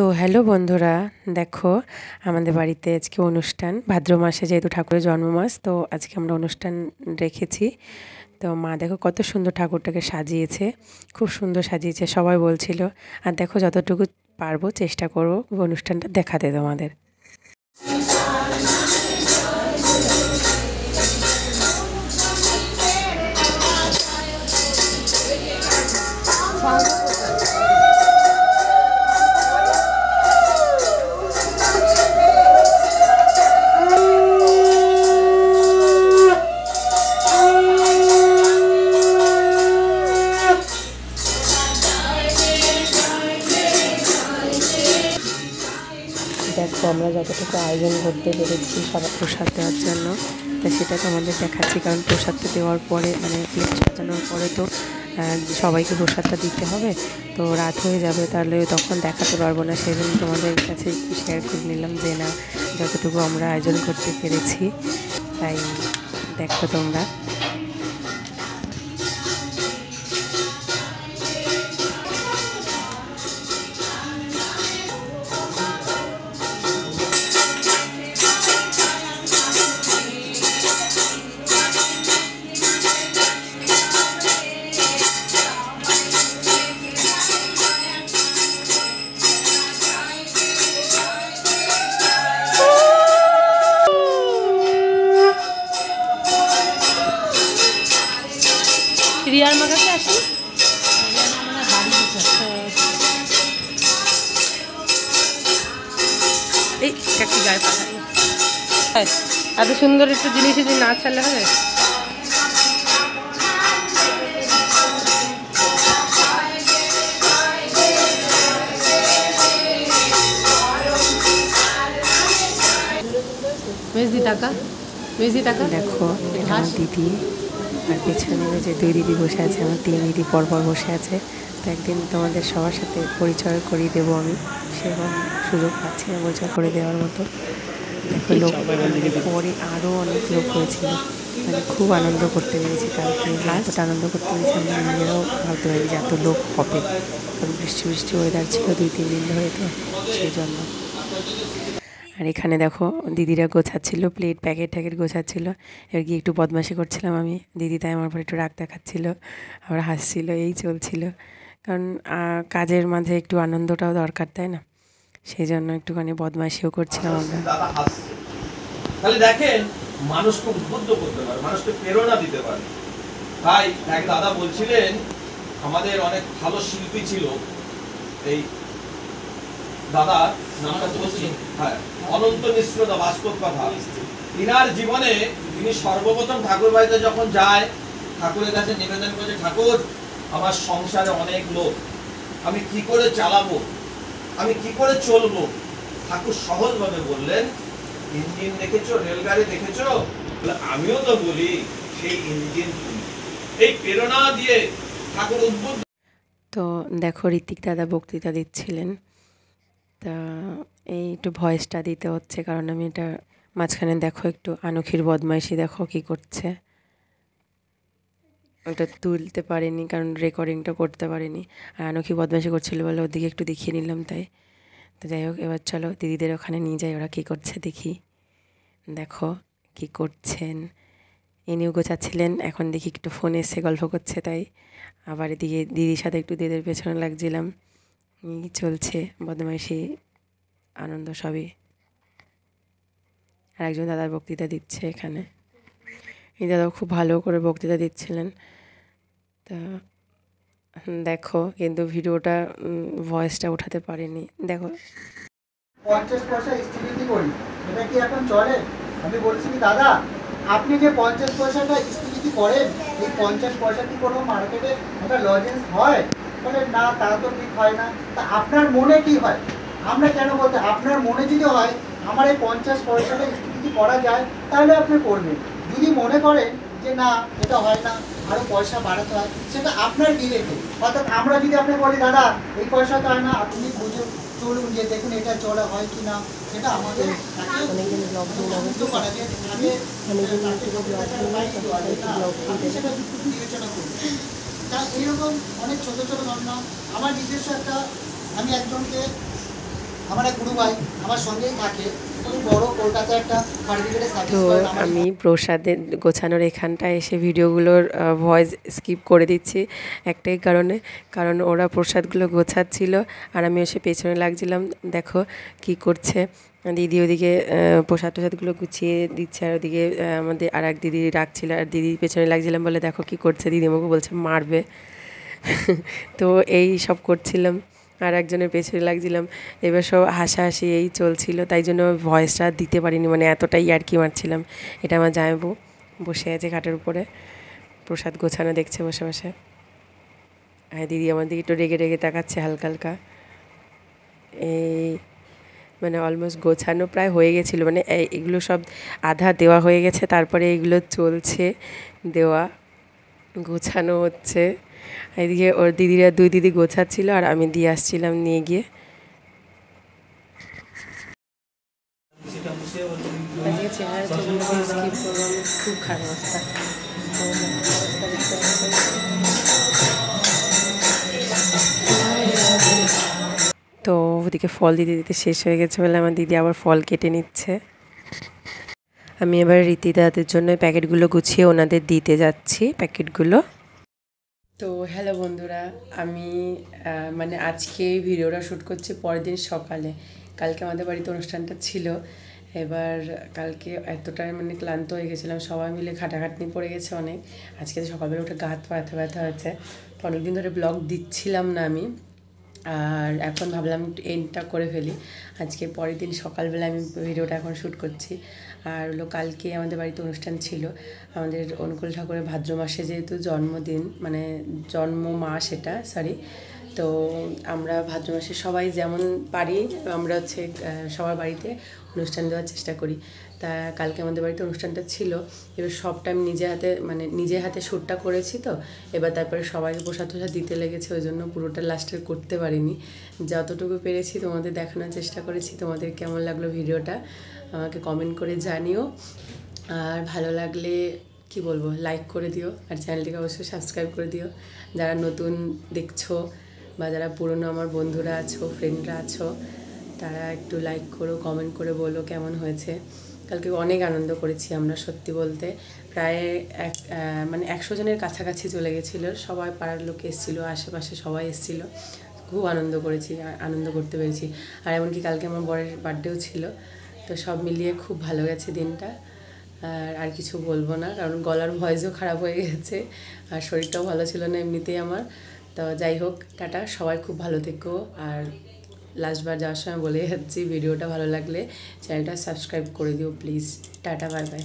তো হ্যালো বন্ধুরা, দেখো আমাদের বাড়িতে আজকে অনুষ্ঠান। ভাদ্র মাসে যেহেতু ঠাকুরের জন্মমাস, তো আজকে আমরা অনুষ্ঠান রেখেছি। তো মা দেখো কত সুন্দর ঠাকুরটাকে সাজিয়েছে, খুব সুন্দর সাজিয়েছে, সবাই বলছিল, আর দেখো যতটুকু পারব চেষ্টা করব অনুষ্ঠানটা দেখাতে তোমাদের। দেখো, আমরা যতটুকু আয়োজন করতে পেরেছি সবার প্রসাদ দেওয়ার জন্য, তা সেটা তোমাদের দেখাচ্ছি। কারণ প্রসাদটা দেওয়ার পরে মানে প্লেট সাজানোর পরে তো সবাইকে প্রসাদটা দিতে হবে, তো রাত হয়ে যাবে, তাহলে তখন দেখাতে পারব না। সেই জন্য তোমাদের কাছে একটু শেয়ার করে নিলাম যে না, যতটুকু আমরা আয়োজন করতে পেরেছি, তাই দেখো তোমরা। এই একটু গায়ে পাঠাই এত সুন্দর একটা জিনিস যদি না ছাড়লে হবে? মেজদি টাকা মেজদি টাকা। দেখো আমার দিদি আর পেছনে যে দুই দিদি বসে আছে আমার তিন দিদি পরপর বসে আছে। তো একদিন তোমাদের সবার সাথে পরিচয় করিয়ে দেবো আমি সেরকম সুযোগ পাচ্ছি না পরিচয় করে দেওয়ার মতো। দেখো লোক পরে আরও অনেক লোক হয়েছিল। মানে খুব আনন্দ করতে পেরেছি কালকে। এতটা আনন্দ করতে পেরেছি আমরা নিজেরাও ভাবতে পারি যে এত লোক হবে। কারণ বৃষ্টি বৃষ্টি ওয়েদার ছিল দুই, তিন দিন ধরে তো সেই জন্য। আর এখানে দেখো দিদিরা গোছাচ্ছিল প্লেট প্যাকেট ট্যাকেট গোছাচ্ছিল। এবার গিয়ে একটু বদমাশি করছিলাম আমি। দিদি তাই আমার উপর একটু রাগ দেখাচ্ছিল। আবার হাসছিল, এই চলছিল। কারণ কাজের মাঝে একটু আনন্দটাও দরকার, তাই না? সেই জন্য একটুখানি বদমাশিও করছিলাম আমরা। তাহলে দেখেন মানুষকে উদ্বুদ্ধ করতে পারে মানুষকে প্রেরণা দিতে পারে। তাই এক দাদা বলছিলেন আমাদের অনেক ভালো শিল্পী ছিল। এই দাদা নামটা বলছি? হ্যাঁ অনন্ত মিশ্রতা বাস্তব কথা তিনার জীবনে তিনি সর্বপ্রথম ঠাকুর বাড়িতে যখন যায় ঠাকুরের কাছে নিবেদন করেছে ঠাকুর আমার সংসারে অনেক লোক আমি কি করে চালাবো? আমি কি করে চলবো? ঠাকুর সহজভাবে বললেন, ইঞ্জিন দেখেছ, রেলগাড়ি দেখেছ? আমিও তো বলি, সেই ইঞ্জিন এই প্রেরণা দিয়ে ঠাকুর উদ্বুদ্ধ তো দেখো ঋতিক দাদা বক্তৃতা দিচ্ছিলেন। তা এই একটু ভয়েসটা দিতে হচ্ছে, কারণ আমি এটা মাঝখানে দেখো, একটু আনখির বদমাইশি দেখো কি করছে। ওটা তুলতে পারিনি, কারণ রেকর্ডিংটা করতে পারিনি। আর আনখি বদমাইশি করছিল বলে ওদিকে একটু দেখিয়ে নিলাম তাই। তো যাই হোক, এবার চলো দিদিদের ওখানে নিয়ে যাই, ওরা কী করছে দেখি। দেখো কি করছেন। ইনিও গোছাচ্ছিলেন এখন দেখি একটু ফোনে এসে গল্প করছে তাই। আবার এদিকে দিদির সাথে একটু দিদির পেছনে লাগছিলাম। চলছে, বদমাইশি, আনন্দ সবই। আর একজন দাদার বক্তৃতা দিচ্ছে এখানে। এই দাদা খুব ভালো করে বক্তৃতা দিচ্ছিলেন। তা, দেখো কিন্তু ভিডিওটা ভয়েসটা উঠাতে পারিনি। দেখো। পঞ্চাশ পয়সা স্থিতি করি, এটা কি এখন চলে? আমি বলছি কি, দাদা, আপনি যে পঞ্চাশ পয়সাটা স্থিতি করেন, এই পঞ্চাশ পয়সা কি কোনো মার্কেটে একটা লজেন্স হয়? বলে, না, তা তো ঠিক হয় না। তা আপনার মনে কি হয়? আমরা কেন বলতে, আপনার মনে যদি হয়, আমার এই পঞ্চাশ পয়সাটা স্থিতি করা যায়, তাহলে আপনি করবেন। যদি মনে করেন যে না, এটা হয় না, আরও পয়সা বাড়াতে হয়, সেটা আপনার বিবেকে অর্থাৎ আমরা যদি আপনি বলি, দাদা, এই পয়সা তো হয় না আপনি বুঝে, চলুন যে দেখুন এটা চলা হয় কি না? সেটা আমাদের বিবেচনা তা এইরকম অনেক ছোট ছোট ঘটনা আমার নিজস্ব একটা, আমি একজনকে তো আমি প্রসাদের গোছানোর এখানটায় এসে ভিডিওগুলোর ভয়েস স্কিপ করে দিচ্ছি একটাই কারণে। কারণ ওরা প্রসাদগুলো গোছাচ্ছিল আর আমি এসে পেছনে লাগছিলাম দেখো কি করছে। দিদি ওদিকে প্রসাদ টসাদগুলো গুছিয়ে দিচ্ছে আর ওদিকে আমাদের আর এক দিদি রাখছিল আর দিদি পেছনে লাগছিলাম বলে দেখো কি করছে। দিদি আমাকে বলছে মারবে। তো এই সব করছিলাম। আর একজনের পেছনে লাগছিলাম। এবার সব হাসাহাসি এই চলছিল, তাই জন্য ভয়েসটা দিতে পারিনি মানে এতটাই আর কি মারছিলাম। এটা আমার জামাইবু বসে আছে খাটের উপরে। প্রসাদ গোছানো দেখছে বসে বসে। আর দিদি আমার দিকে একটু রেগে রেগে তাকাচ্ছে হালকা হালকা। এই মানে অলমোস্ট গোছানো প্রায় হয়ে গেছিল মানে এগুলো সব আধা দেওয়া হয়ে গেছে, তারপরে এগুলো চলছে, দেওয়া, গোছানো হচ্ছে। এদিকে ওর দিদিরা দুই দিদি গোছাচ্ছিল আর আমি দিয়ে আসছিলাম নিয়ে গিয়ে। আজকে চেহারা স্কিপ খুব খারাপ অবস্থা। তো ওদিকে ফল দিতে দিতে শেষ হয়ে গেছে বলে আমার দিদি আবার ফল কেটে নিচ্ছে। আমি এবার রীতিদাদের জন্য প্যাকেটগুলো গুছিয়ে ওনাদের দিতে যাচ্ছি প্যাকেটগুলো। তো হ্যালো বন্ধুরা, আমি মানে আজকে এই ভিডিওটা শ্যুট করছি পরের দিন সকালে। কালকে আমাদের বাড়িতে অনুষ্ঠানটা ছিল। এবার কালকে এতটাই মানে ক্লান্ত হয়ে গেছিলাম, সবাই মিলে খাটাখাটনি পড়ে গেছে অনেক। আজকে সকালবেলা উঠে গাত ব্যথা ব্যথা হয়েছে। তো অনেকদিন ধরে ব্লগ দিচ্ছিলাম না আমি। আর এখন ভাবলাম এন্ডটা করে ফেলি। আজকে পরের দিন সকালবেলা আমি ভিডিওটা এখন শ্যুট করছি। আর হলো কালকে আমাদের বাড়িতে অনুষ্ঠান ছিল। আমাদের অনুকূল ঠাকুরের ভাদ্র মাসে যেহেতু জন্মদিন মানে জন্ম মাস এটা সরি তো আমরা ভাদ্র মাসে সবাই যেমন পারি, আমরা হচ্ছে সবার বাড়িতে অনুষ্ঠান দেওয়ার চেষ্টা করি। তা কালকে আমাদের বাড়িতে অনুষ্ঠানটা ছিল। এবার সবটা আমি নিজে হাতে মানে নিজে হাতে শ্যুটটা করেছি তো। এবার তারপরে সবাইকে প্রসাদ টসাদ দিতে লেগেছে, ওই জন্য পুরোটা লাস্টের করতে পারিনি। যতটুকু পেরেছি তোমাদের দেখানোর চেষ্টা করেছি, তোমাদের কেমন লাগল ভিডিওটা আমাকে কমেন্ট করে জানিও। আর ভালো লাগলে কি বলব লাইক করে দিও আর চ্যানেলটিকে অবশ্যই সাবস্ক্রাইব করে দিও। যারা নতুন দেখছ বা যারা পুরনো আমার বন্ধুরা আছো ফ্রেন্ডরা আছো, তারা একটু লাইক করো কমেন্ট করে বলো কেমন হয়েছে। কালকে অনেক আনন্দ করেছি আমরা, সত্যি বলতে। প্রায় এক মানে একশো জনের কাছাকাছি চলে গেছিল, সবাই পাড়ার লোক এসেছিল, আশেপাশে সবাই এসেছিল। খুব আনন্দ করেছি আনন্দ করতে পেরেছি। আর এমনকি কালকে আমার বরের বার্থডেও ছিল, তো সব মিলিয়ে খুব ভালো গেছে দিনটা। আর আর কিছু বলব না, কারণ গলার ভয়েসও খারাপ হয়ে গেছে, আর শরীরটাও ভালো ছিল না এমনিতেই আমার। তো যাই হোক, টাটা, সবাই খুব ভালো থেকো, আর লাস্টবার যাওয়ার সময় বলে যাচ্ছি। ভিডিওটা ভালো লাগলে চ্যানেলটা সাবস্ক্রাইব করে দিও প্লিজ টাটা বাই বাই